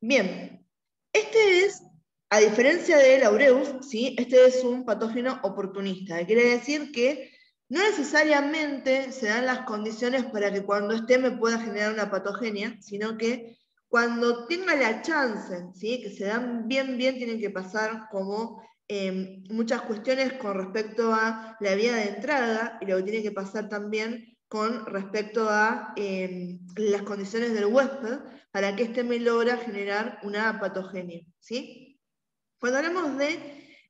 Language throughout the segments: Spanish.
Bien, este es, a diferencia del aureus, ¿sí? este es un patógeno oportunista, quiere decir que no necesariamente se dan las condiciones para que cuando esté me pueda generar una patogenia, sino que cuando tenga la chance, ¿sí? que se dan bien, bien, tienen que pasar como em, muchas cuestiones con respecto a la vía de entrada y lo que tiene que pasar también con respecto a em, las condiciones del huésped para que éste me logra generar una patogenia. ¿sí? Cuando hablamos de,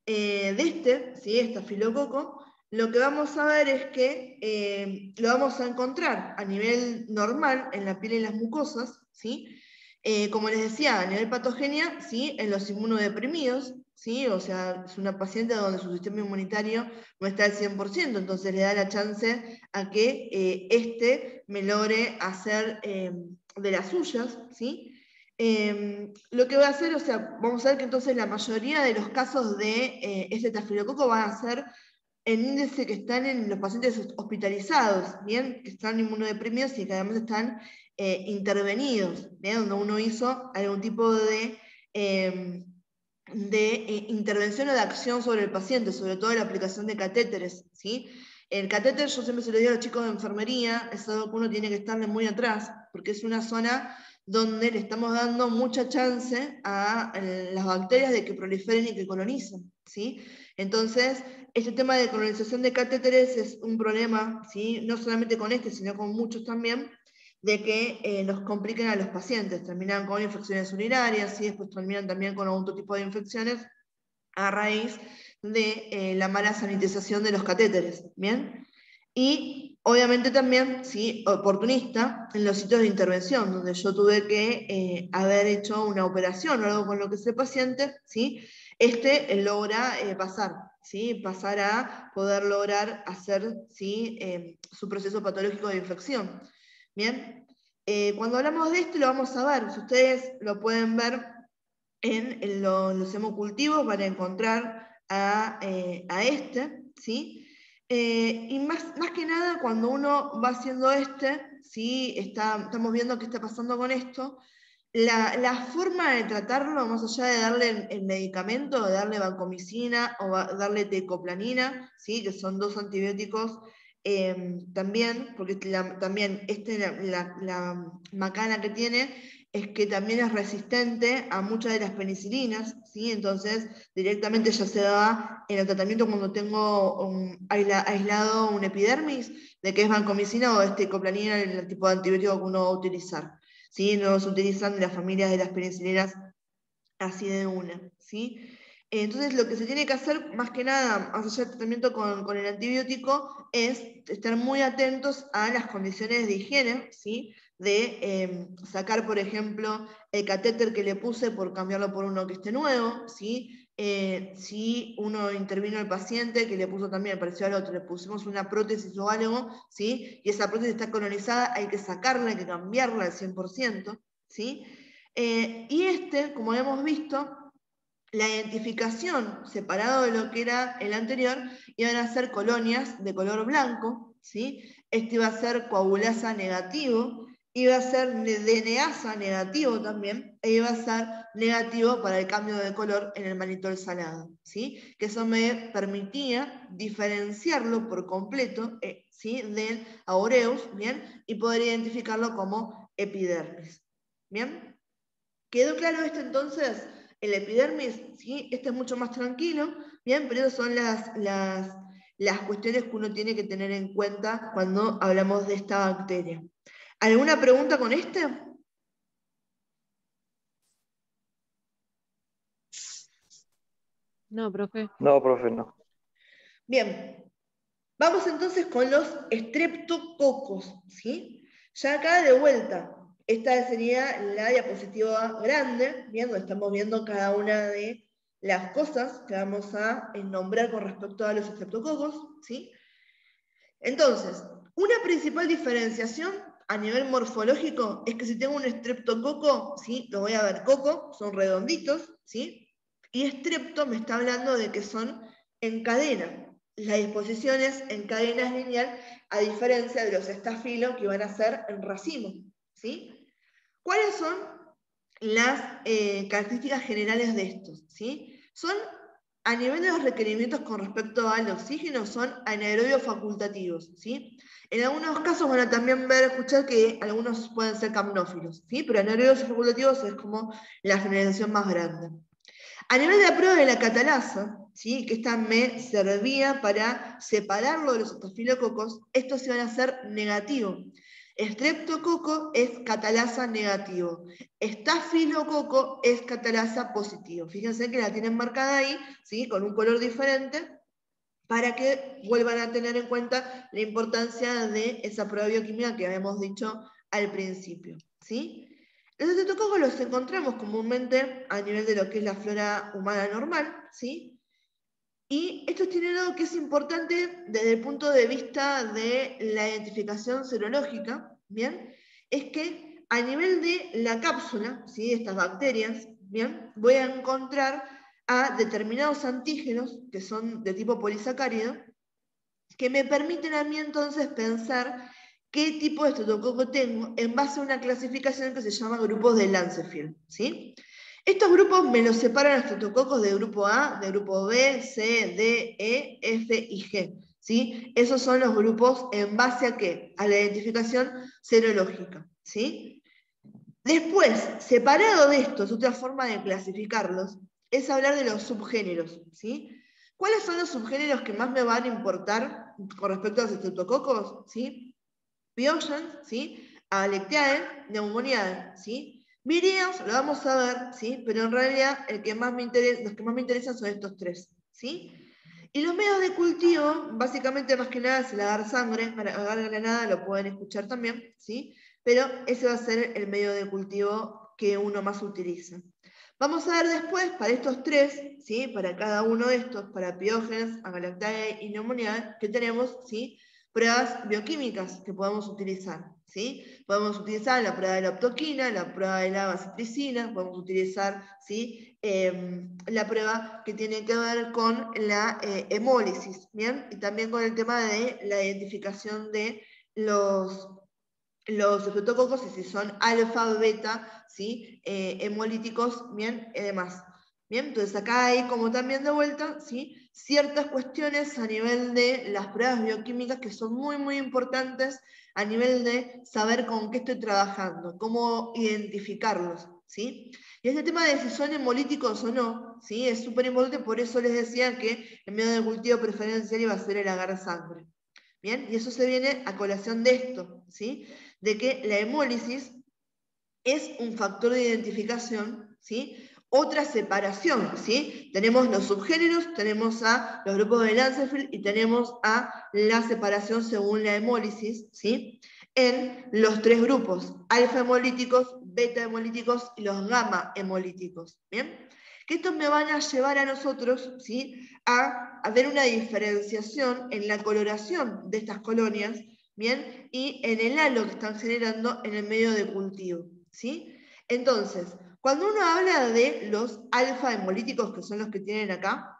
eh, de este, ¿sí? estafilococo, lo que vamos a ver es que em, lo vamos a encontrar a nivel normal en la piel y las mucosas, ¿sí? Eh, como les decía, a nivel patogenia, ¿sí? en los inmunodeprimidos, ¿sí? o sea, es una paciente donde su sistema inmunitario no está al 100%, entonces le da la chance a que eh, éste me logre hacer eh, de las suyas, ¿sí? Em, lo que va a hacer, o sea, vamos a ver que entonces la mayoría de los casos de este tafilococo van a ser en índice que están en los pacientes hospitalizados, ¿bien? Que están inmunodeprimidos y que además están eh, intervenidos, donde uno hizo algún tipo de, em, de eh, intervención o de acción sobre el paciente, sobre todo la aplicación de catéteres. ¿sí? El catéter, yo siempre se lo digo a los chicos de enfermería, es algo que uno tiene que estarle muy atrás, porque es una zona donde le estamos dando mucha chance a eh, las bacterias de que proliferen y que colonicen. ¿sí? Entonces, este tema de colonización de catéteres es un problema, ¿sí? no solamente con este, sino con muchos también, de que eh, nos compliquen a los pacientes. Terminan con infecciones urinarias y después terminan también con otro tipo de infecciones a raíz de eh, la mala sanitización de los catéteres. ¿bien? Y obviamente también, sí, oportunista en los sitios de intervención, donde yo tuve que eh, haber hecho una operación o algo con lo que ese paciente, ¿sí? este logra pasar, ¿sí? pasar a poder lograr hacer ¿sí? su proceso patológico de infección. Bien, eh, cuando hablamos de esto lo vamos a ver, ustedes lo pueden ver en, los hemocultivos van a encontrar a, eh, este, ¿sí? Eh, y más, más que nada cuando uno va haciendo este, ¿sí? Está, estamos viendo qué está pasando con esto, la, forma de tratarlo, más allá de darle el, medicamento, de darle vancomicina o darle tecoplanina, ¿sí? que son dos antibióticos Em, también, porque también este, la, macana que tiene es que también es resistente a muchas de las penicilinas, ¿sí? entonces directamente ya se da en el tratamiento cuando tengo aislado un epidermis, de que es vancomicina o este coplanina, el tipo de antibiótico que uno va a utilizar. ¿sí? No se utilizan las familias de las penicilinas así de una. ¿sí? Entonces, lo que se tiene que hacer, más que nada, más allá del tratamiento con, el antibiótico, es estar muy atentos a las condiciones de higiene, ¿sí? de em, sacar, por ejemplo, el catéter que le puse por cambiarlo por uno que esté nuevo, ¿sí? Eh, si uno intervino al paciente que le puso también, pareció al otro, le pusimos una prótesis o algo, ¿sí? y esa prótesis está colonizada, hay que sacarla, hay que cambiarla al 100%. ¿sí? Eh, y este, como hemos visto, la identificación, separado de lo que era el anterior, iban a ser colonias de color blanco, ¿sí? Este iba a ser coagulasa negativo, iba a ser DNAsa negativo también, e iba a ser negativo para el cambio de color en el manitol salado, ¿sí? Que eso me permitía diferenciarlo por completo, eh, ¿sí? Del aureus, ¿bien? Y poder identificarlo como epidermis, ¿bien? ¿Quedó claro esto entonces? El epidermis, ¿sí? este es mucho más tranquilo, bien, pero esas son las, las, las cuestiones que uno tiene que tener en cuenta cuando hablamos de esta bacteria. ¿Alguna pregunta con este? No, profe. No, profe, no. Bien, vamos entonces con los estreptococos, ¿sí? Ya acá de vuelta, esta sería la diapositiva grande, donde estamos viendo cada una de las cosas que vamos a nombrar con respecto a los estreptococos. ¿sí? Entonces, una principal diferenciación a nivel morfológico es que si tengo un estreptococo, ¿sí? lo voy a ver coco, son redonditos, ¿sí? y estrepto me está hablando de que son en cadena. La disposición es en cadenas lineal, a diferencia de los estafilos que van a ser en racimo. ¿sí? ¿Cuáles son las eh, características generales de estos, ¿sí? Son, a nivel de los requerimientos con respecto al oxígeno, son anaerobios facultativos, ¿sí? En algunos casos van a también ver, escuchar que algunos pueden ser camnófilos, ¿sí? Pero anaerobios facultativos es como la generalización más grande. A nivel de la prueba de la catalasa, ¿sí? que esta me servía para separarlo de los estafilococos, estos iban a ser negativos. Estreptococo es catalasa negativo. Estafilococo es catalasa positivo. Fíjense que la tienen marcada ahí, ¿sí? con un color diferente, para que vuelvan a tener en cuenta la importancia de esa prueba bioquímica que habíamos dicho al principio. ¿sí? Los estreptococos los encontramos comúnmente a nivel de lo que es la flora humana normal, ¿sí? Y esto tiene algo que es importante desde el punto de vista de la identificación serológica, ¿bien? Es que a nivel de la cápsula, ¿sí? estas bacterias, ¿bien? Voy a encontrar a determinados antígenos, que son de tipo polisacárido, que me permiten a mí entonces pensar qué tipo de estreptococo tengo en base a una clasificación que se llama grupos de Lancefield, ¿sí? Estos grupos me los separan a estreptococos de grupo A, de grupo B, C, D, E, F y G. ¿sí? Esos son los grupos en base a qué? A la identificación serológica. ¿sí? Después, separado de estos, otra forma de clasificarlos es hablar de los subgéneros. ¿sí? ¿Cuáles son los subgéneros que más me van a importar con respecto a los estreptococos? ¿sí? Biogens, ¿sí? Alecteae, Pneumoniae, ¿sí? Virios lo vamos a ver, ¿sí? pero en realidad el que más me interesa, los que más me interesan son estos tres. ¿sí? Y los medios de cultivo, básicamente más que nada es el agar sangre, agar granada lo pueden escuchar también, ¿sí? pero ese va a ser el medio de cultivo que uno más utiliza. Vamos a ver después, para estos tres, ¿sí? para cada uno de estos, para piógenes, agalactae y neumonía, que tenemos ¿sí? pruebas bioquímicas que podemos utilizar. Podemos utilizar la prueba de la optoquina, la prueba de la vasopricina, podemos utilizar ¿sí? Em, la prueba que tiene que ver con la eh, hemólisis, ¿bien? Y también con el tema de la identificación de los, los estreptococos y si son alfa, beta, ¿sí? Eh, hemolíticos, ¿bien? Y demás. Bien, entonces acá hay como también de vuelta, ¿sí? Ciertas cuestiones a nivel de las pruebas bioquímicas que son muy, muy importantes a nivel de saber con qué estoy trabajando, cómo identificarlos. ¿sí? Y este tema de si son hemolíticos o no, ¿sí? es súper importante, por eso les decía que el medio de cultivo preferencial iba a ser el agar sangre. Bien, y eso se viene a colación de esto, ¿sí? de que la hemólisis es un factor de identificación ¿sí? Otra separación, ¿sí? Tenemos los subgéneros, tenemos a los grupos de Lancefield y tenemos a la separación según la hemólisis, ¿sí? En los tres grupos, alfa hemolíticos, beta hemolíticos y los gamma hemolíticos, ¿bien? Que estos me van a llevar a nosotros, ¿sí? A, a ver una diferenciación en la coloración de estas colonias, ¿bien? Y en el halo que están generando en el medio de cultivo, ¿sí? Entonces, cuando uno habla de los alfa hemolíticos, que son los que tienen acá,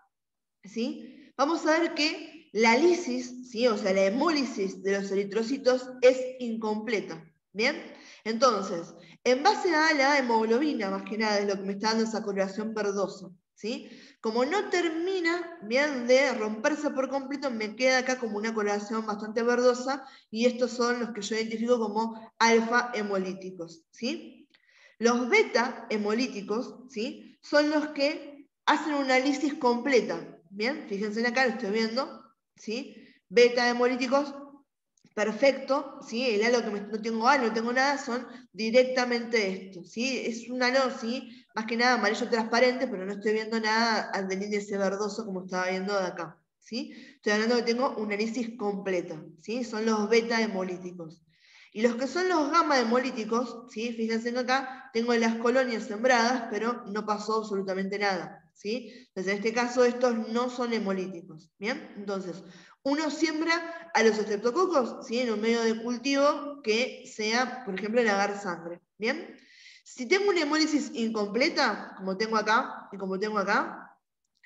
¿sí? vamos a ver que la lisis, ¿sí? o sea, la hemólisis de los eritrocitos es incompleta. ¿Bien? Entonces, en base a la hemoglobina, más que nada, es lo que me está dando esa coloración verdosa. ¿sí? Como no termina bien de romperse por completo, me queda acá como una coloración bastante verdosa y estos son los que yo identifico como alfa hemolíticos. ¿sí? Los beta hemolíticos ¿sí? son los que hacen una lisis completa. Bien, fíjense acá, lo estoy viendo. ¿sí? Beta hemolíticos, perfecto. ¿sí? El halo que no tengo halo, no tengo nada, son directamente estos. ¿sí? Es un halo, ¿sí? más que nada amarillo transparente, pero no estoy viendo nada del índice verdoso como estaba viendo de acá. ¿sí? Estoy hablando que tengo una lisis completa. ¿sí? Son los beta hemolíticos. Y los que son los gamma hemolíticos, ¿sí? fíjense que acá tengo las colonias sembradas, pero no pasó absolutamente nada. ¿sí? Entonces, en este caso, estos no son hemolíticos. ¿bien? Entonces, uno siembra a los estreptococos ¿sí? en un medio de cultivo que sea, por ejemplo, el agar sangre. ¿bien? Si tengo una hemólisis incompleta, como tengo acá y como tengo acá,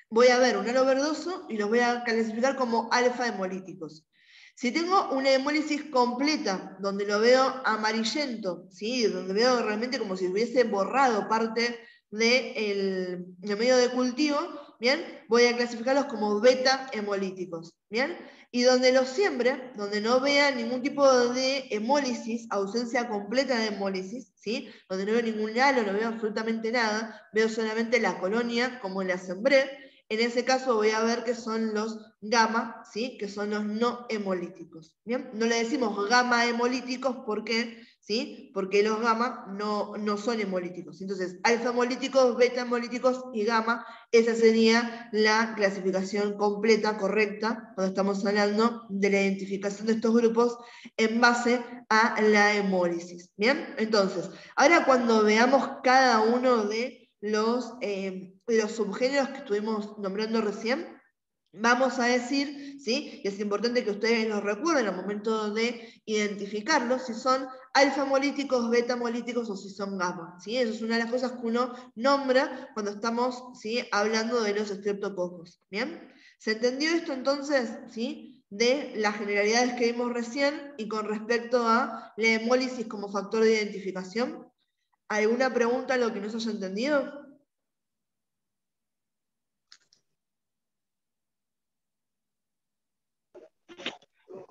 voy a ver un halo verdoso y los voy a clasificar como alfa hemolíticos. Si tengo una hemólisis completa, donde lo veo amarillento, ¿sí? donde veo realmente como si hubiese borrado parte del medio de cultivo, ¿bien? Voy a clasificarlos como beta hemolíticos, ¿bien? Y donde los siembre, donde no vea ningún tipo de hemólisis, ausencia completa de hemólisis, ¿sí? Donde no veo ningún halo, no veo absolutamente nada, veo solamente la colonia como la sembré, en ese caso voy a ver que son los gamma, ¿sí? que son los no hemolíticos. ¿bien? No le decimos gamma hemolíticos porque, ¿sí? porque los gamma no, no son hemolíticos. Entonces, alfa hemolíticos, beta hemolíticos y gamma, esa sería la clasificación completa, correcta, cuando estamos hablando de la identificación de estos grupos en base a la hemólisis. ¿Bien? Entonces, ahora cuando veamos cada uno de los, eh, los subgéneros que estuvimos nombrando recién, vamos a decir, ¿sí? y es importante que ustedes los recuerden al momento de identificarlos, si son alfa-molíticos, beta-molíticos o si son gamma. ¿sí? Eso es una de las cosas que uno nombra cuando estamos ¿sí? hablando de los estreptococos. ¿Bien? ¿Se entendió esto entonces? ¿sí? de las generalidades que vimos recién y con respecto a la hemólisis como factor de identificación. ¿Alguna pregunta a lo que no se haya entendido?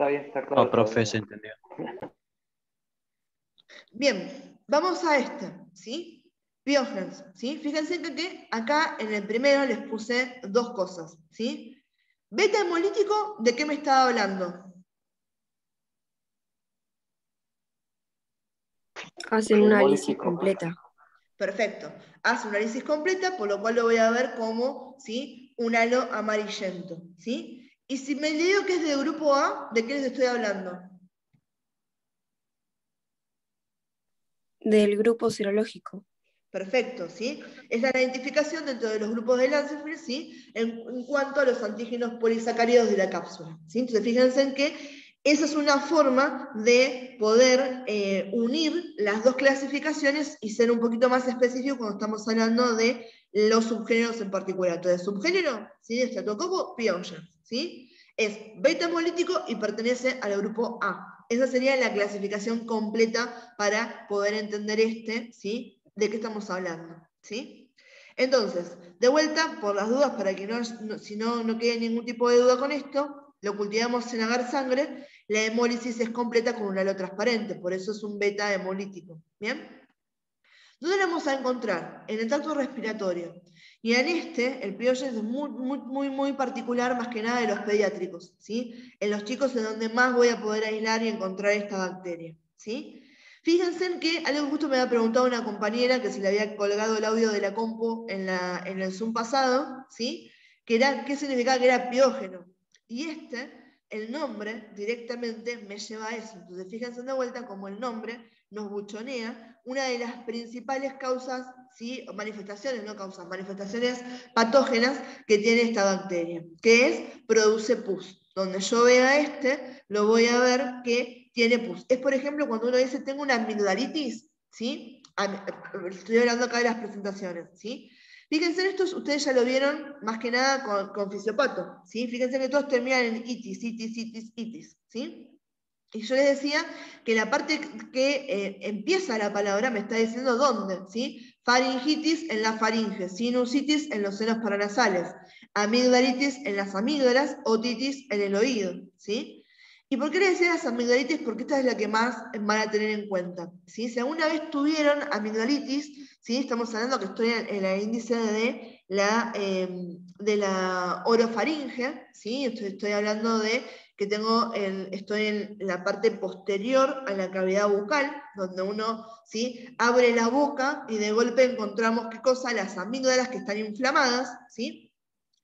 Está bien, está claro. No, profe, se entendió. Bien, vamos a este, ¿sí? Biógenes, ¿sí? Fíjense que acá en el primero les puse dos cosas, ¿sí? Beta hemolítico, ¿de qué me estaba hablando? Hacen una análisis completa. Perfecto. Hace una análisis completa, por lo cual lo voy a ver como ¿sí? un halo amarillento. ¿sí? Y si me digo que es de grupo A, ¿de qué les estoy hablando? Del grupo serológico. Perfecto, ¿sí? Es la identificación dentro de los grupos de Lancefield, ¿sí? En, en, cuanto a los antígenos polisacáridos de la cápsula, ¿sí? Entonces, fíjense en que esa es una forma de poder eh, unir las dos clasificaciones y ser un poquito más específico cuando estamos hablando de los subgéneros en particular. Entonces, subgénero, ¿sí? Stratococo, Pionger, ¿sí? Es beta hemolítico y pertenece al grupo A. Esa sería la clasificación completa para poder entender este, ¿sí? ¿De qué estamos hablando? ¿Sí? Entonces, de vuelta, por las dudas, para que no, si no, no quede ningún tipo de duda con esto, lo cultivamos en agar sangre, la hemólisis es completa con un halo transparente, por eso es un beta hemolítico. ¿Bien? ¿Dónde lo vamos a encontrar? En el tracto respiratorio. Y en este, el Piogens es muy, muy, muy, muy particular, más que nada de los pediátricos. ¿sí? En los chicos es donde más voy a poder aislar y encontrar esta bacteria. ¿sí? Fíjense en que algo justo me había preguntado una compañera que se le había colgado el audio de la compu en, la, en el Zoom pasado, ¿sí? que era, ¿qué significaba que era piógeno? Y este, el nombre directamente me lleva a eso. Entonces, fíjense de vuelta como el nombre nos buchonea una de las principales causas, ¿sí? manifestaciones, no causas, manifestaciones patógenas que tiene esta bacteria, que es produce pus. Donde yo vea este, lo voy a ver que tiene pus. Es, por ejemplo, cuando uno dice, tengo una amigdalitis, ¿sí? Estoy hablando acá de las presentaciones, ¿sí? Fíjense en esto, ustedes ya lo vieron más que nada con, con fisiopato, ¿sí? Fíjense que todos terminan en itis, itis, itis, itis, ¿sí? Y yo les decía que la parte que eh, empieza la palabra me está diciendo dónde, ¿sí? Faringitis en la faringe, sinusitis en los senos paranasales, amigdalitis en las amígdalas, otitis en el oído, ¿sí? ¿Y por qué les decía las amigdalitis? Porque esta es la que más van a tener en cuenta. ¿sí? Si alguna vez tuvieron amigdalitis, ¿sí? estamos hablando que estoy en, el índice de la, em, de la orofaringe, ¿sí? estoy, estoy hablando de que tengo el, estoy en la parte posterior a la cavidad bucal, donde uno ¿sí? abre la boca y de golpe encontramos qué cosa, las amígdalas que están inflamadas, ¿sí?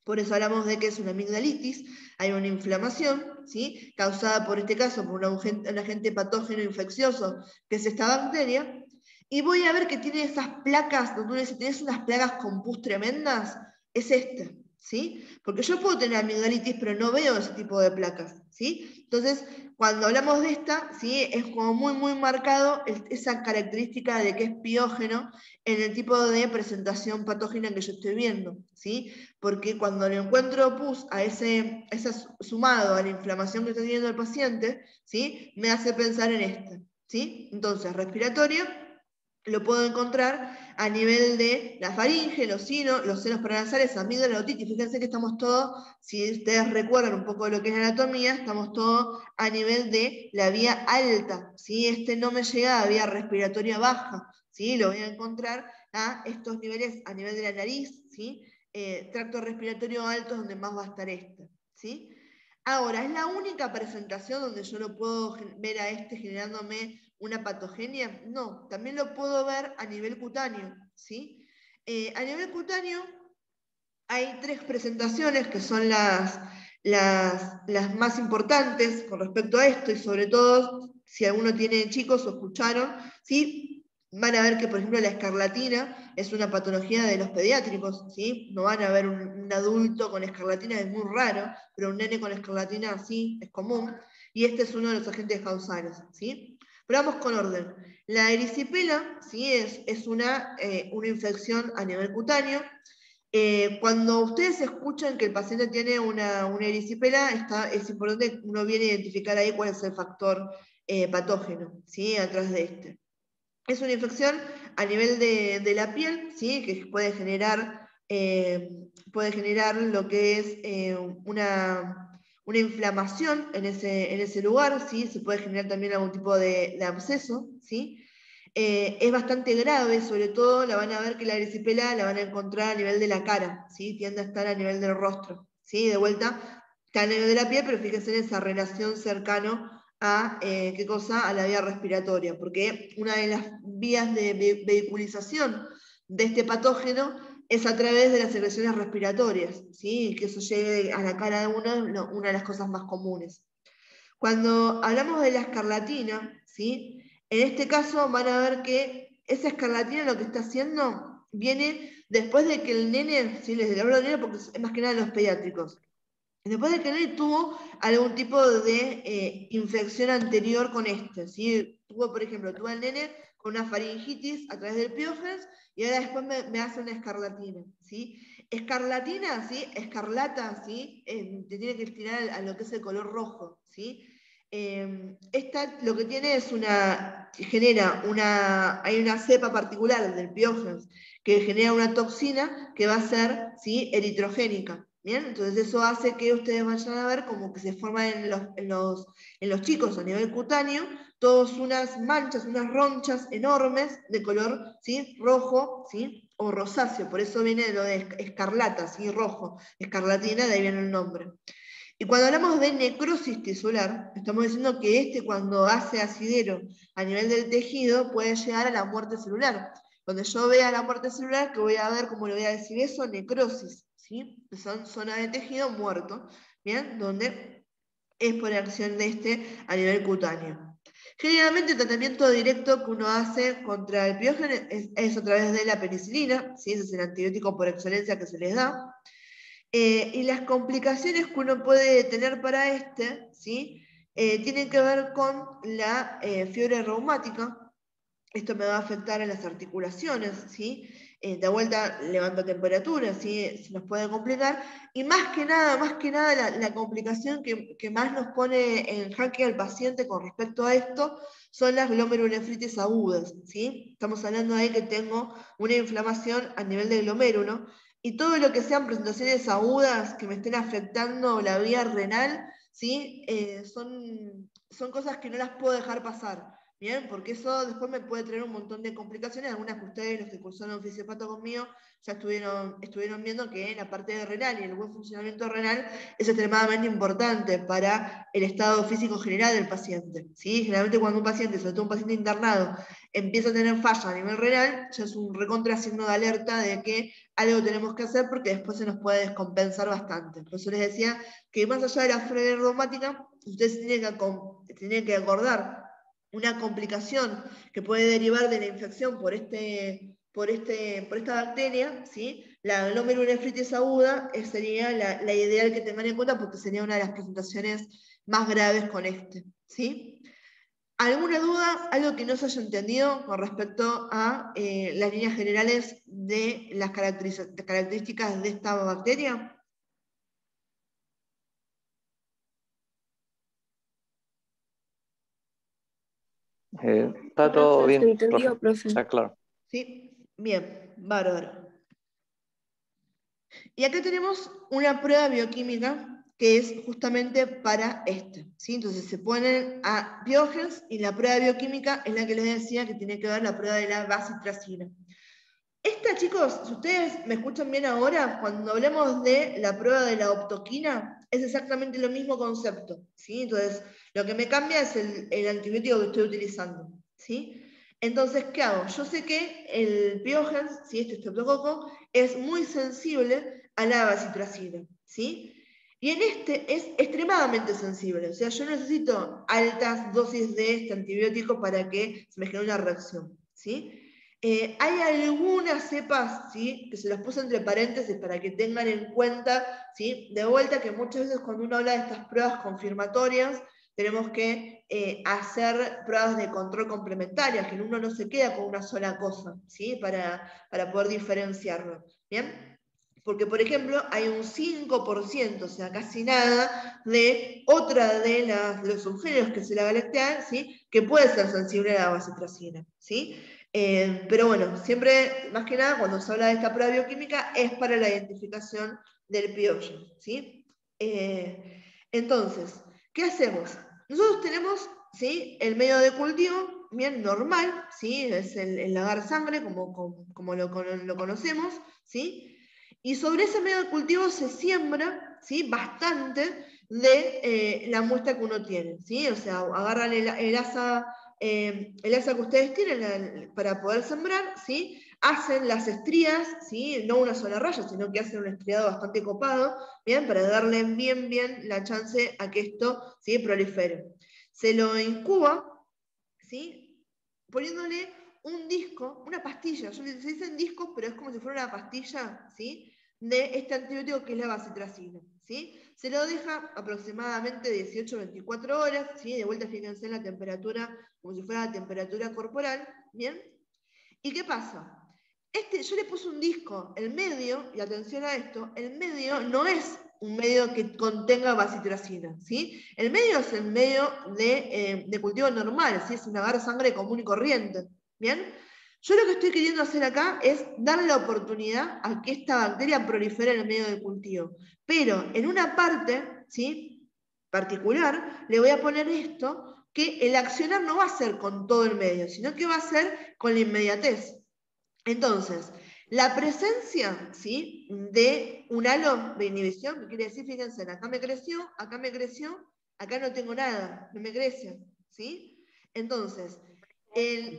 Por eso hablamos de que es una amigdalitis, hay una inflamación, ¿sí? causada por este caso por un agente, patógeno infeccioso, que es esta bacteria, y voy a ver que tiene esas placas, donde uno dice, tienes unas plagas con pus tremendas, es este. ¿Sí? Porque yo puedo tener amigdalitis, pero no veo ese tipo de placas, ¿sí? Entonces, cuando hablamos de esta, ¿sí? Es como muy, muy marcado esa característica de que es piógeno en el tipo de presentación patógena que yo estoy viendo, ¿sí? Porque cuando le encuentro pus a ese, sumado a la inflamación que está teniendo el paciente, ¿sí? Me hace pensar en este, ¿sí? Entonces, respiratorio, lo puedo encontrar a nivel de la faringe, los senos, los senos paranasales, amígdala, la otitis. Fíjense que estamos todos, si ustedes recuerdan un poco de lo que es anatomía, estamos todos a nivel de la vía alta. ¿sí? Este no me llega a vía respiratoria baja. ¿sí? Lo voy a encontrar a estos niveles a nivel de la nariz, ¿sí? Eh, tracto respiratorio alto donde más va a estar este. ¿sí? Ahora, ¿es la única presentación donde yo lo puedo ver a este generándome una patogenia? No, también lo puedo ver a nivel cutáneo, ¿sí? Eh, a nivel cutáneo hay tres presentaciones que son las, las, las, más importantes con respecto a esto y sobre todo si alguno tiene chicos o escucharon, ¿sí? van a ver que, por ejemplo, la escarlatina es una patología de los pediátricos, ¿sí? No van a ver un, adulto con escarlatina, es muy raro, pero un nene con escarlatina sí, es común, y este es uno de los agentes causales, ¿sí? Pero vamos con orden. La erisipela, ¿sí? Es, es una, eh, una infección a nivel cutáneo. Eh, cuando ustedes escuchan que el paciente tiene una, una erisipela, está, es importante que uno viene a identificar ahí cuál es el factor eh, patógeno, ¿sí? Atrás de este. Es una infección a nivel de, la piel, ¿sí? que puede generar, puede generar lo que es una, una, inflamación en ese, en ese lugar, ¿sí? se puede generar también algún tipo de, absceso. ¿sí? Eh, es bastante grave, sobre todo la van a ver que la erisipela la van a encontrar a nivel de la cara, ¿sí? tiende a estar a nivel del rostro. ¿sí? De vuelta, está a nivel de la piel, pero fíjense en esa relación cercano a, eh, ¿qué cosa? a la vía respiratoria, porque una de las vías de vehiculización de este patógeno es a través de las secreciones respiratorias, ¿sí? que eso llegue a la cara de uno, una de las cosas más comunes. Cuando hablamos de la escarlatina, ¿sí? en este caso van a ver que esa escarlatina lo que está haciendo viene después de que el nene, ¿sí? les hablo de nene porque es más que nada los pediátricos, Después de que él tuvo algún tipo de eh, infección anterior con este, ¿sí? Tuvo, por ejemplo, tuvo el nene una faringitis a través del piógenes y ahora después me, hace una escarlatina, ¿sí? Escarlatina, ¿sí? Escarlata, ¿sí? Eh, te tiene que estirar a lo que es el color rojo, ¿sí? Em, esta lo que tiene es una, genera una, hay una cepa particular del piógenes que genera una toxina que va a ser, ¿sí? Eritrogénica, entonces eso hace que ustedes vayan a ver como que se forman en los, en los, chicos a nivel cutáneo, todas unas manchas, unas ronchas enormes de color ¿sí? rojo ¿sí? o rosáceo, por eso viene lo de escarlata, ¿sí? rojo, escarlatina, de ahí viene el nombre. Y cuando hablamos de necrosis tisular, estamos diciendo que este cuando hace asidero a nivel del tejido puede llegar a la muerte celular. Cuando yo vea la muerte celular, que voy a ver, cómo le voy a decir eso, necrosis. Son zonas de tejido muerto, ¿bien? Donde es por acción de este a nivel cutáneo. Generalmente el tratamiento directo que uno hace contra el piógeno es, a través de la penicilina, ¿sí? ese es el antibiótico por excelencia que se les da. Eh, y las complicaciones que uno puede tener para este, ¿sí? Eh, tienen que ver con la eh, fiebre reumática. Esto me va a afectar a las articulaciones, ¿sí? Eh, de vuelta levanta temperatura, ¿sí? se nos puede complicar. Y más que nada, más que nada, la, complicación que, más nos pone en jaque al paciente con respecto a esto son las glomerulonefritis agudas. ¿sí? Estamos hablando de que tengo una inflamación a nivel del glomérulo y todo lo que sean presentaciones agudas que me estén afectando la vía renal, ¿sí? Eh, son, son cosas que no las puedo dejar pasar. Bien, porque eso después me puede traer un montón de complicaciones. Algunas que ustedes, los que cursaron fisiopato conmigo, ya estuvieron, estuvieron viendo que la parte renal y el buen funcionamiento renal es extremadamente importante para el estado físico general del paciente. ¿sí? Generalmente cuando un paciente, sobre todo un paciente internado, empieza a tener falla a nivel renal, ya es un recontra signo de alerta de que algo tenemos que hacer porque después se nos puede descompensar bastante. Por eso les decía que más allá de la fiebre reumática, ustedes tienen que, tienen que acordar una complicación que puede derivar de la infección por este, por, este, por esta bacteria, ¿sí? la glomerulonefritis aguda eh, sería la, ideal que tengan en cuenta porque sería una de las presentaciones más graves con este. ¿sí? ¿Alguna duda? ¿Algo que no se haya entendido con respecto a eh, las líneas generales de las características de esta bacteria? Eh, está todo bien. Entendido, profe. Está claro. Sí, bien, bárbaro. Y acá tenemos una prueba bioquímica que es justamente para este. ¿sí? Entonces se ponen a biógenes y la prueba bioquímica es la que les decía que tiene que ver la prueba de la bacitracina. Esta, chicos, si ustedes me escuchan bien ahora, cuando hablemos de la prueba de la optoquina, es exactamente lo mismo concepto. ¿sí? Entonces, lo que me cambia es el, antibiótico que estoy utilizando. ¿sí? Entonces, ¿qué hago? Yo sé que el biógenes, ¿sí? este estreptococo, es muy sensible a la bacitracina. ¿sí? Y en este es extremadamente sensible, o sea, yo necesito altas dosis de este antibiótico para que se me genere una reacción. ¿sí? Eh, hay algunas cepas ¿sí? que se las puse entre paréntesis para que tengan en cuenta, ¿sí? de vuelta, que muchas veces cuando uno habla de estas pruebas confirmatorias, tenemos que eh, hacer pruebas de control complementarias, que uno no se queda con una sola cosa, ¿sí? para, para poder diferenciarlo. ¿Bien? porque por ejemplo hay un 5%, o sea, casi nada, de otra de, los subgéneros que se la galactean, ¿sí? que puede ser sensible a la bacitracina. ¿sí? Eh, pero bueno, siempre, más que nada, cuando se habla de esta prueba bioquímica, es para la identificación del piógeno. ¿sí? Eh, entonces, ¿qué hacemos? Nosotros tenemos ¿sí? el medio de cultivo, bien normal, ¿sí? es el, lagar sangre, como, como, lo, lo, conocemos, ¿sí? Y sobre ese medio de cultivo se siembra ¿sí? bastante de eh, la muestra que uno tiene. ¿sí? O sea, agarran el, asa, eh, el asa que ustedes tienen para poder sembrar, ¿sí? hacen las estrías, ¿sí? no una sola raya, sino que hacen un estriado bastante copado, ¿bien? para darle bien, bien la chance a que esto ¿sí? prolifere. Se lo incuba, ¿sí? poniéndole un disco, una pastilla, se dicen discos, pero es como si fuera una pastilla, ¿sí? de este antibiótico que es la bacitracina. ¿Sí? Se lo deja aproximadamente 18-24 horas, ¿sí? de vuelta fíjense en la temperatura, como si fuera la temperatura corporal, ¿bien? ¿Y qué pasa? Este, yo le puse un disco, el medio, y atención a esto, el medio no es un medio que contenga bacitracina, ¿sí? El medio es el medio de, eh, cultivo normal, ¿sí? Es una agar sangre común y corriente, ¿bien? Yo lo que estoy queriendo hacer acá es darle la oportunidad a que esta bacteria prolifere en el medio de cultivo. Pero en una parte, ¿sí? particular, le voy a poner esto, que el accionar no va a ser con todo el medio, sino que va a ser con la inmediatez. Entonces, la presencia ¿sí? de un halo de inhibición, que quiere decir, fíjense, acá me creció, acá me creció, acá no tengo nada, no me crece. ¿sí? Entonces,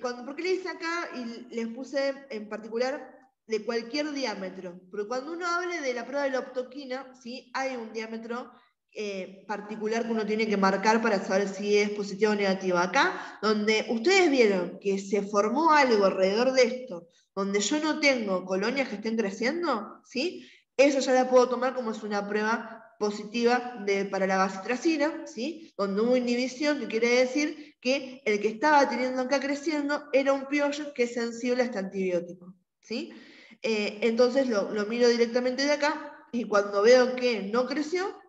cuando, ¿Por qué le hice acá y les puse en particular de cualquier diámetro? Porque cuando uno hable de la prueba de la optoquina, ¿sí? hay un diámetro eh, particular que uno tiene que marcar para saber si es positivo o negativo. Acá, donde ustedes vieron que se formó algo alrededor de esto, donde yo no tengo colonias que estén creciendo, ¿sí? eso ya la puedo tomar como es una prueba positiva para la bacitracina, ¿sí? donde hubo inhibición, que quiere decir que el que estaba teniendo acá creciendo era un piollo que es sensible a este antibiótico. ¿sí? Eh, entonces lo, miro directamente de acá y cuando veo que no creció,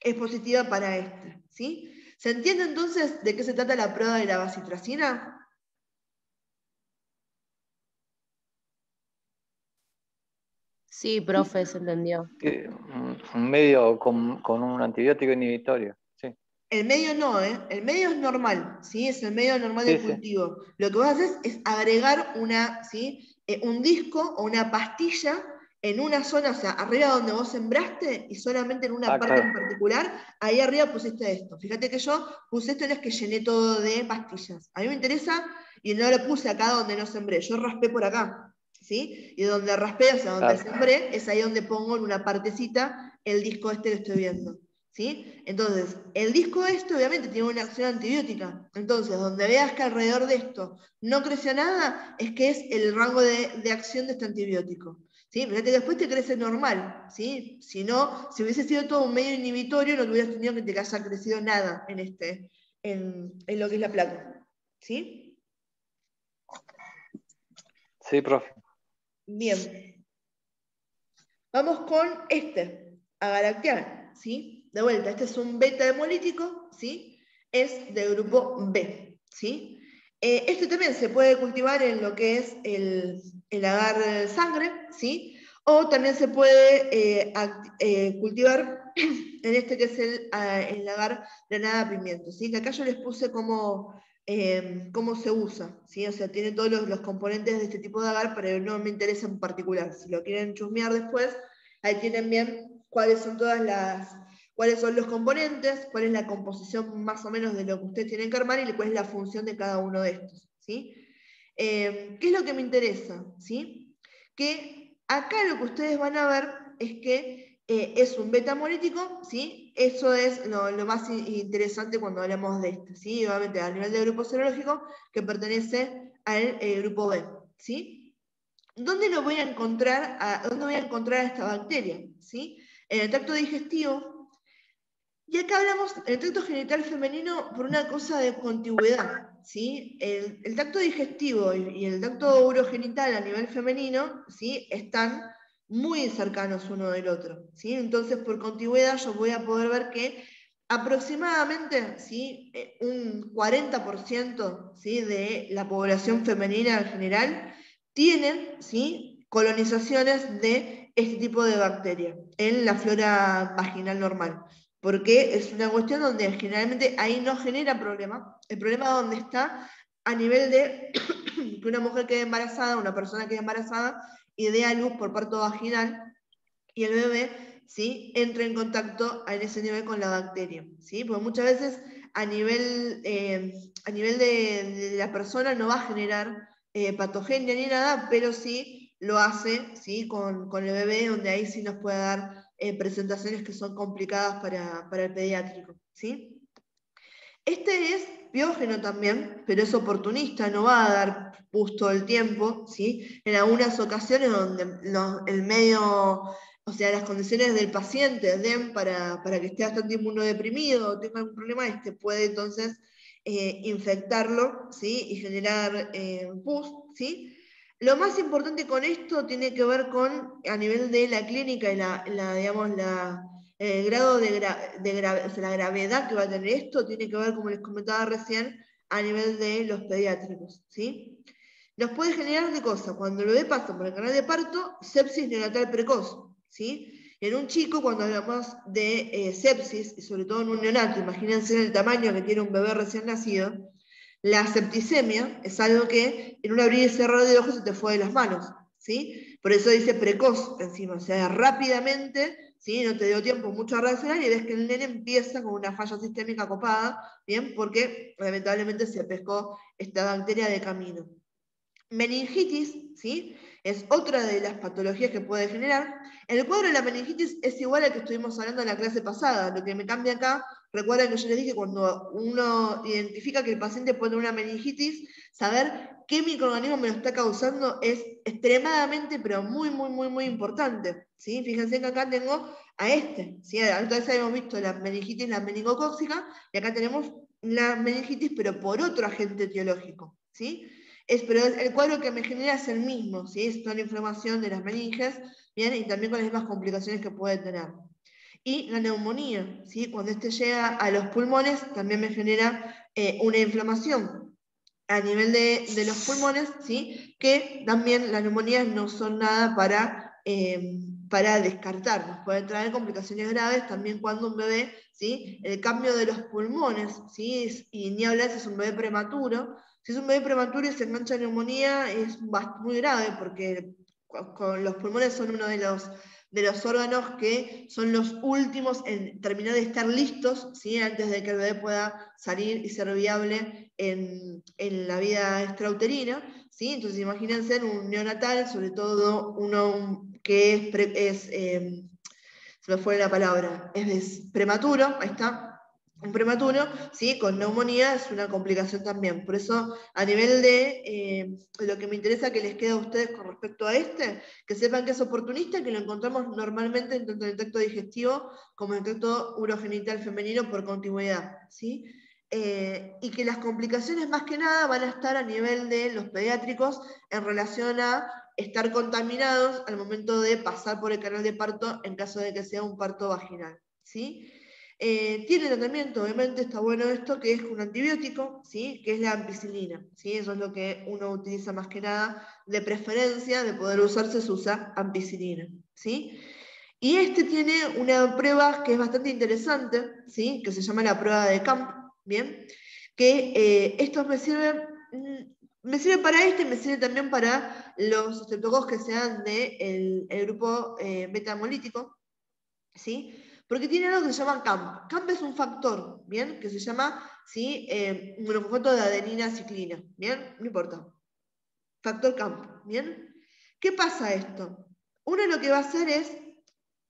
es positiva para este. ¿sí? ¿Se entiende entonces de qué se trata la prueba de la bacitracina? Sí, profe, se entendió. Un medio con, un antibiótico inhibitorio. Sí. El medio no, ¿eh? El medio es normal, ¿sí? Es el medio normal del cultivo. Lo que vos haces es agregar una, ¿sí? Eh, un disco o una pastilla en una zona, o sea, arriba donde vos sembraste y solamente en una ah, parte en particular, ahí arriba pusiste esto. Fíjate que yo puse esto y no es que llené todo de pastillas. A mí me interesa y no lo puse acá donde no sembré, yo raspé por acá. ¿Sí? Y donde raspeo, o sea, donde sembré, es ahí donde pongo en una partecita el disco este que estoy viendo. ¿sí? Entonces, el disco este obviamente tiene una acción antibiótica. Entonces, donde veas que alrededor de esto no creció nada, es que es el rango de, acción de este antibiótico. ¿Sí? Que después te crece normal, ¿sí? Si no, si hubiese sido todo un medio inhibitorio, no hubieras tenido que te haya crecido nada en, este, en, lo que es la placa. ¿Sí? Sí, profe. Bien. Vamos con este, agalactiano, ¿sí? De vuelta, este es un beta hemolítico, ¿sí? Es del grupo B, ¿sí? Eh, este también se puede cultivar en lo que es el, el agar sangre, ¿sí? O también se puede eh, eh, cultivar en este que es el, ah, el agar granada pimiento, ¿sí? Acá yo les puse como Em, cómo se usa, ¿sí? O sea, tiene todos los, componentes de este tipo de agar, pero no me interesa en particular. Si lo quieren chusmear después, ahí tienen bien cuáles son todas las, cuáles son los componentes, cuál es la composición más o menos de lo que ustedes tienen que armar y cuál es la función de cada uno de estos, ¿sí? Em, ¿Qué es lo que me interesa? ¿sí? Que acá lo que ustedes van a ver es que eh, es un beta monolítico, ¿sí? Eso es lo, más interesante cuando hablamos de esto, ¿sí? Obviamente a nivel de grupo serológico que pertenece al eh, grupo B, ¿sí? ¿Dónde lo voy a encontrar, a, dónde voy a encontrar esta bacteria, ¿sí? En el tracto digestivo. Y acá hablamos el tracto genital femenino por una cosa de contigüedad, ¿sí? El, el tracto digestivo y, y el tracto urogenital a nivel femenino, ¿sí? Están muy cercanos uno del otro. ¿sí? Entonces, por contigüedad, yo voy a poder ver que aproximadamente ¿sí? Eh, un 40% ¿sí? de la población femenina en general tienen ¿sí? colonizaciones de este tipo de bacteria en la flora vaginal normal. Porque es una cuestión donde generalmente ahí no genera problema. El problema donde está a nivel de que una mujer quede embarazada, una persona quede embarazada, y dé a luz por parto vaginal y el bebé ¿sí? entre en contacto en ese nivel con la bacteria. ¿sí? Porque muchas veces a nivel, eh, a nivel de, la persona no va a generar eh, patogenia ni nada, pero sí lo hace ¿sí? Con, el bebé, donde ahí sí nos puede dar eh, presentaciones que son complicadas para, para el pediátrico. ¿sí? Este es biógeno también, pero es oportunista, no va a dar pus todo el tiempo, ¿sí? En algunas ocasiones donde el medio, o sea, las condiciones del paciente den para, que esté bastante inmunodeprimido o tenga algún problema, este puede entonces eh, infectarlo, ¿sí? Y generar eh, pus, ¿sí? Lo más importante con esto tiene que ver con, a nivel de la clínica y la digamos, la, el grado de, la gravedad que va a tener esto tiene que ver, como les comentaba recién, a nivel de los pediátricos. ¿sí? Nos puede generar de cosas, cuando lo ve pasa por el canal de parto, sepsis neonatal precoz. ¿sí? En un chico, cuando hablamos de eh, sepsis, y sobre todo en un neonato, imagínense el tamaño que tiene un bebé recién nacido, la septicemia es algo que en un abrir y cerrar de ojos se te fue de las manos. ¿sí? Por eso dice precoz encima, o sea, rápidamente ¿sí? no te dio tiempo mucho a reaccionar y ves que el nene empieza con una falla sistémica copada, ¿bien? Porque lamentablemente se pescó esta bacteria de camino. Meningitis, ¿sí? Es otra de las patologías que puede generar. El cuadro de la meningitis es igual al que estuvimos hablando en la clase pasada. Lo que me cambia acá, recuerden que yo les dije, cuando uno identifica que el paciente puede tener una meningitis, saber qué microorganismo me lo está causando es extremadamente, pero muy, muy, muy, muy importante. ¿sí? Fíjense que acá tengo a este. ¿sí? Entonces habíamos visto la meningitis, la meningocóxica, y acá tenemos la meningitis, pero por otro agente etiológico. ¿sí? Es, pero el cuadro que me genera es el mismo, ¿sí? es toda la inflamación de las meninges, ¿bien? y también con las mismas complicaciones que puede tener. Y la neumonía, ¿sí? cuando este llega a los pulmones, también me genera eh, una inflamación a nivel de, los pulmones, ¿sí? que también las neumonías no son nada para, eh, para descartar, nos pueden traer complicaciones graves también cuando un bebé, ¿sí? el cambio de los pulmones, ¿sí? y ni hablar si es un bebé prematuro, si es un bebé prematuro y se engancha neumonía es muy grave porque con los pulmones son uno de los de los órganos que son los últimos en terminar de estar listos, ¿sí? antes de que el bebé pueda salir y ser viable en, la vida extrauterina. ¿sí? Entonces imagínense un neonatal, sobre todo uno que es, es em, se me fue la palabra, es prematuro, ahí está, un prematuro, ¿sí? con neumonía es una complicación también. Por eso, a nivel de eh, lo que me interesa que les quede a ustedes con respecto a este, que sepan que es oportunista, que lo encontramos normalmente tanto en el tracto digestivo como en el tracto urogenital femenino por continuidad. ¿sí? Eh, y que las complicaciones más que nada van a estar a nivel de los pediátricos en relación a estar contaminados al momento de pasar por el canal de parto en caso de que sea un parto vaginal. ¿sí? Eh, tiene tratamiento, obviamente está bueno esto, que es un antibiótico, ¿sí? que es la ampicilina. ¿sí? Eso es lo que uno utiliza más que nada, de preferencia, de poder usarse, se usa ampicilina. ¿sí? Y este tiene una prueba que es bastante interesante, ¿sí? que se llama la prueba de Camp, ¿bien? que eh, esto me sirve, mm, me sirve para este y me sirve también para los estreptococos que sean del el grupo eh, beta-hemolítico, ¿sí? Porque tiene algo que se llama CAMP. CAMP es un factor, ¿bien? Que se llama, ¿sí? Eh, de adenina ciclina, ¿bien? No importa. Factor CAMP, ¿bien? ¿Qué pasa esto? Uno lo que va a hacer es,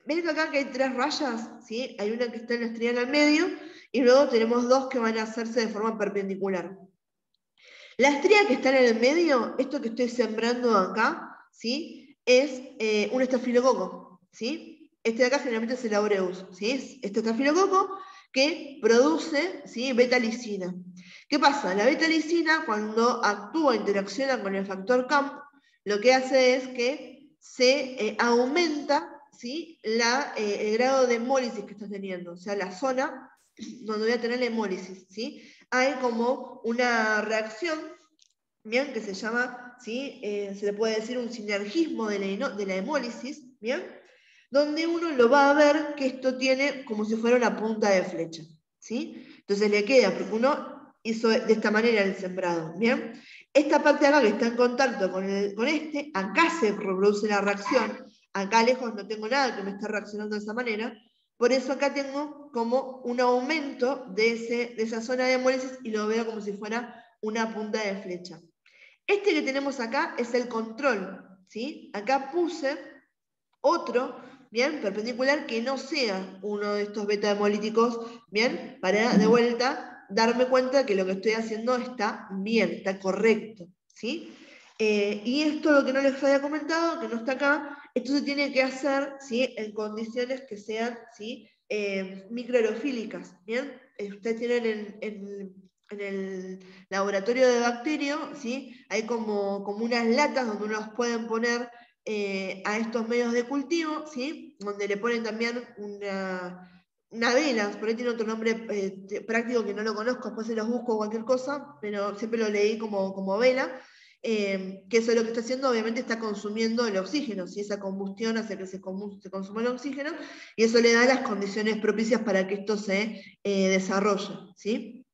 ven acá que hay tres rayas, ¿sí? Hay una que está en la estrella en el medio y luego tenemos dos que van a hacerse de forma perpendicular. La estrella que está en el medio, esto que estoy sembrando acá, ¿sí? Es eh, un estafilococo, ¿sí? Este de acá generalmente es el aureus, ¿sí? Este estafilococo que produce ¿sí? beta-lisina. ¿Qué pasa? La beta-lisina, cuando actúa, interacciona con el factor CAMP, lo que hace es que se eh, aumenta ¿sí? La, eh, el grado de hemólisis que estás teniendo, o sea, la zona donde voy a tener la hemólisis. ¿sí? Hay como una reacción ¿bien? que se llama, ¿sí? Eh, se le puede decir un sinergismo de la, de la hemólisis, ¿bien? Donde uno lo va a ver que esto tiene como si fuera una punta de flecha. ¿sí? Entonces le queda, porque uno hizo de esta manera el sembrado. ¿bien? Esta parte de acá que está en contacto con, con este, acá se reproduce la reacción, acá lejos no tengo nada que me esté reaccionando de esa manera, por eso acá tengo como un aumento de, ese, de esa zona de hemólisis y lo veo como si fuera una punta de flecha. Este que tenemos acá es el control. ¿sí? Acá puse otro bien, perpendicular que no sea uno de estos beta hemolíticos, bien, para de vuelta darme cuenta que lo que estoy haciendo está bien, está correcto, ¿sí? Eh, y esto lo que no les había comentado, que no está acá, esto se tiene que hacer ¿sí? en condiciones que sean ¿sí? Eh, microaerofílicas. ¿bien? Eh, ustedes tienen en, el laboratorio de bacterios, ¿sí? hay como, como unas latas donde uno los pueden poner eh, a estos medios de cultivo, ¿sí? donde le ponen también una, una vela, por ahí tiene otro nombre eh, práctico que no lo conozco, después se los busco cualquier cosa, pero siempre lo leí como, como vela, eh, que eso es lo que está haciendo, obviamente está consumiendo el oxígeno, esa combustión hace que se, se consuma el oxígeno, y eso le da las condiciones propicias para que esto se desarrolle. ¿sí?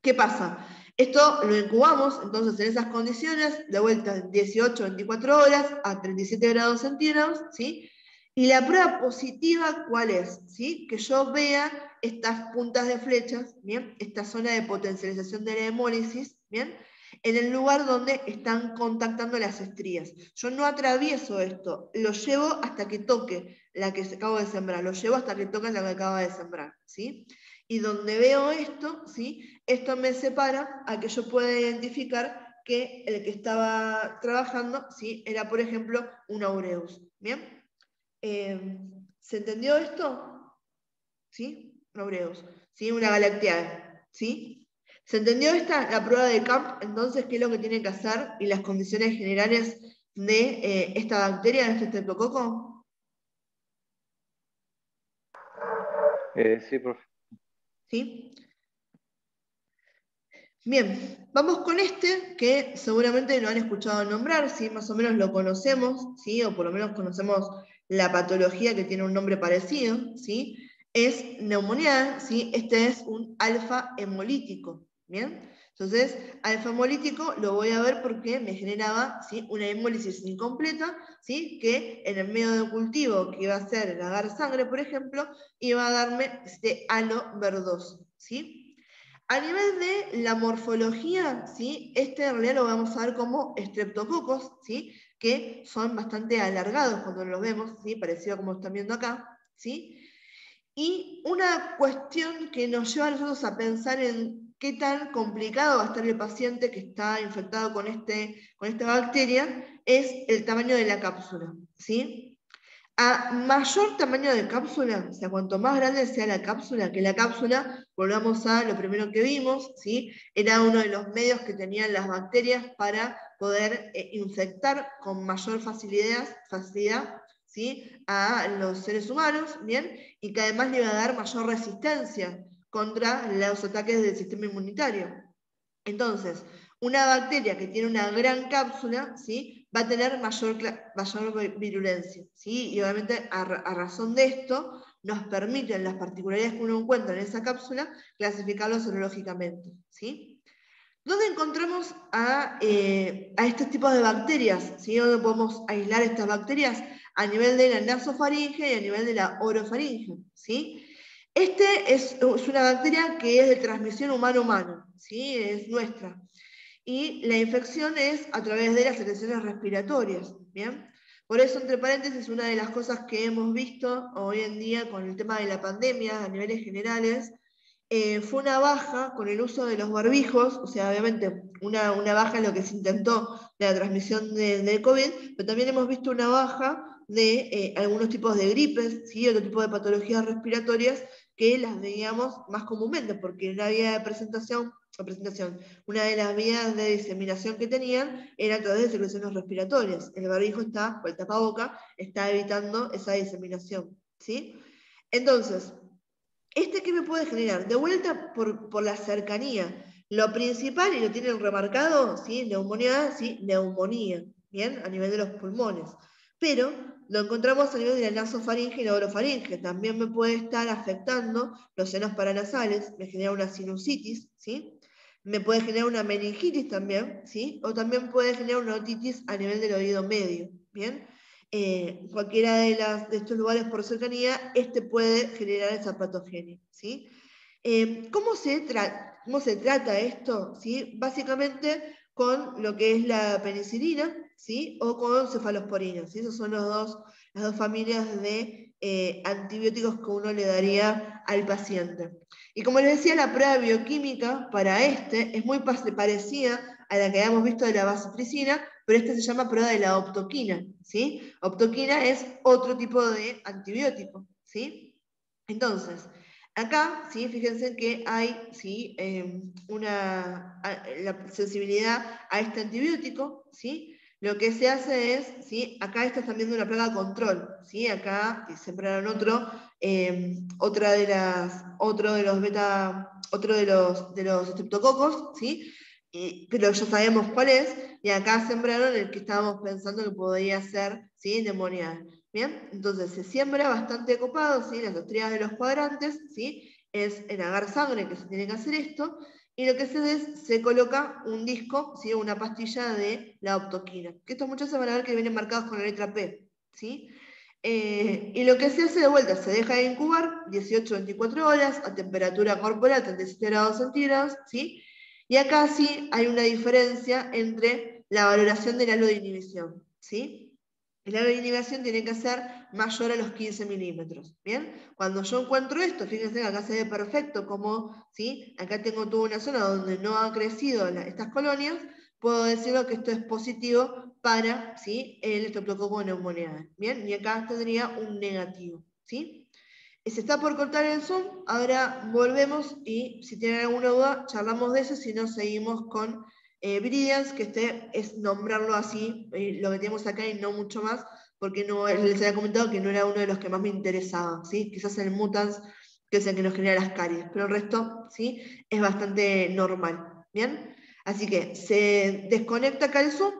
¿Qué pasa? Esto lo incubamos, entonces, en esas condiciones, de vuelta 18, 24 horas a 37 grados centígrados, ¿sí? Y la prueba positiva, ¿cuál es? ¿Sí? Que yo vea estas puntas de flechas, ¿bien? Esta zona de potencialización de la hemólisis, ¿bien? En el lugar donde están contactando las estrías. Yo no atravieso esto, lo llevo hasta que toque la que acabo de sembrar, lo llevo hasta que toque la que acabo de sembrar, ¿sí? Y donde veo esto, ¿sí? Esto me separa a que yo pueda identificar que el que estaba trabajando ¿sí? era, por ejemplo, un aureus. ¿Bien? Em, ¿Se entendió esto? ¿Sí? Un aureus. ¿Sí? Una galacteada. ¿Sí? ¿Se entendió esta, la prueba de Camp? Entonces, ¿qué es lo que tiene que hacer y las condiciones generales de eh, esta bacteria, de este estreptococo? Eh, sí, profe. ¿Sí? Bien, vamos con este que seguramente lo han escuchado nombrar, ¿sí? más o menos lo conocemos, ¿sí? o por lo menos conocemos la patología que tiene un nombre parecido, ¿sí? es neumonía, ¿sí? este es un alfa hemolítico. ¿bien? Entonces, alfa hemolítico lo voy a ver porque me generaba ¿sí? una hemólisis incompleta, ¿sí? que en el medio de cultivo que iba a ser el agar sangre, por ejemplo, iba a darme este halo verdoso. ¿sí? A nivel de la morfología, ¿sí? este en realidad lo vamos a ver como estreptococos, ¿sí? que son bastante alargados cuando los vemos, ¿sí? parecido a como están viendo acá. ¿sí? Y una cuestión que nos lleva a nosotros a pensar en qué tan complicado va a estar el paciente que está infectado con, este, con esta bacteria es el tamaño de la cápsula. ¿sí? A mayor tamaño de cápsula, o sea, cuanto más grande sea la cápsula, que la cápsula, volvamos a lo primero que vimos, ¿sí? era uno de los medios que tenían las bacterias para poder eh, infectar con mayor facilidad, facilidad ¿sí? a los seres humanos, ¿bien? y que además le iba a dar mayor resistencia contra los ataques del sistema inmunitario. Entonces, una bacteria que tiene una gran cápsula, ¿sí? Va a tener mayor, mayor virulencia. ¿sí? Y obviamente a, razón de esto nos permiten las particularidades que uno encuentra en esa cápsula clasificarlo serológicamente. ¿sí? ¿Dónde encontramos a, eh, a, estos tipos de bacterias? ¿sí? ¿Dónde podemos aislar estas bacterias? A nivel de la nasofaringe y a nivel de la orofaringe. ¿sí? Este es, es una bacteria que es de transmisión humano-humano, ¿sí? es nuestra y la infección es a través de las secreciones respiratorias. ¿bien? Por eso, entre paréntesis, una de las cosas que hemos visto hoy en día con el tema de la pandemia a niveles generales eh, fue una baja con el uso de los barbijos, o sea, obviamente una, una baja en lo que se intentó de la transmisión del de COVID, pero también hemos visto una baja de eh, algunos tipos de gripes, ¿sí? otro tipo de patologías respiratorias que las veíamos más comúnmente, porque la vía de presentación presentación. Una de las vías de diseminación que tenían era a través de secreciones respiratorias. El barbijo está, o el tapaboca, está evitando esa diseminación. ¿sí? Entonces, ¿este qué me puede generar? De vuelta por, la cercanía. Lo principal, y lo tienen remarcado, ¿sí? neumonía, ¿sí? neumonía, ¿bien? A nivel de los pulmones. Pero lo encontramos a nivel de la nasofaringe y la orofaringe. También me puede estar afectando los senos paranasales, me genera una sinusitis, ¿sí? me puede generar una meningitis también, ¿sí? O también puede generar una otitis a nivel del oído medio, ¿bien? Eh, cualquiera de, las, de estos lugares por cercanía, este puede generar esa patogenia, ¿sí? Eh, ¿cómo, se ¿Cómo se trata esto? ¿sí? Básicamente con lo que es la penicilina, ¿sí? O con cefalosporina, ¿sí? Esas son los dos, las dos familias de eh, antibióticos que uno le daría al paciente. Y como les decía, la prueba bioquímica para este es muy parecida a la que habíamos visto de la vasopresina, pero este se llama prueba de la optoquina. ¿sí? Optoquina es otro tipo de antibiótico. ¿sí? Entonces, acá, ¿sí? fíjense que hay ¿sí? Em, una la sensibilidad a este antibiótico, ¿sí? Lo que se hace es, ¿sí? acá está también una plaga control, ¿sí? acá sembraron otro, em, otra de las, otro de los beta, otro de los, de los estreptococos, ¿sí? pero ya sabemos cuál es, y acá sembraron el que estábamos pensando que podría ser ¿sí? neumonía. Bien, entonces se siembra bastante copado, ¿sí? las estrellas de los cuadrantes, ¿sí? es en agar sangre que se tiene que hacer esto, y lo que se hace es, se coloca un disco, ¿sí? una pastilla de la optoquina, que estos muchos se van a ver que vienen marcados con la letra P. ¿sí? Eh, y lo que se hace de vuelta, se deja de incubar 18-24 horas a temperatura corporal 37 grados centígrados, ¿sí? y acá sí hay una diferencia entre la valoración del halo de inhibición. ¿sí? El área de inhibición tiene que ser mayor a los 15 milímetros. ¿bien? Cuando yo encuentro esto, fíjense que acá se ve perfecto como, ¿sí? acá tengo toda una zona donde no han crecido estas colonias, puedo decirlo que esto es positivo para ¿sí? el estreptococo neumoniae. ¿bien? Y acá tendría un negativo. ¿sí? Se está por cortar el Zoom, ahora volvemos y si tienen alguna duda, charlamos de eso, si no, seguimos con eh, que este es nombrarlo así, eh, lo que tenemos acá y no mucho más, porque no, les había comentado que no era uno de los que más me interesaba, ¿sí? quizás el Mutans, que es el que nos genera las caries, pero el resto ¿sí? es bastante normal. ¿bien? Así que se desconecta acá el Zoom.